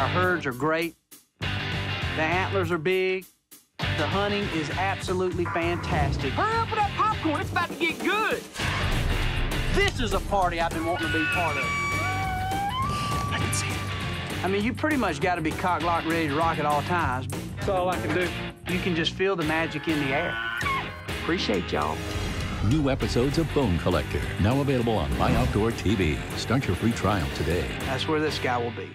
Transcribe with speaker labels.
Speaker 1: Our herds are great. The antlers are big. The hunting is absolutely fantastic.
Speaker 2: Hurry up with that popcorn. It's about to get good.
Speaker 1: This is a party I've been wanting to be part of.
Speaker 2: I can see it.
Speaker 1: I mean, you pretty much got to be cock locked, ready to rock at all times.
Speaker 2: That's all I can do.
Speaker 1: You can just feel the magic in the air.
Speaker 2: Appreciate y'all.
Speaker 3: New episodes of Bone Collector, now available on My Outdoor TV. Start your free trial today.
Speaker 1: That's where this guy will be.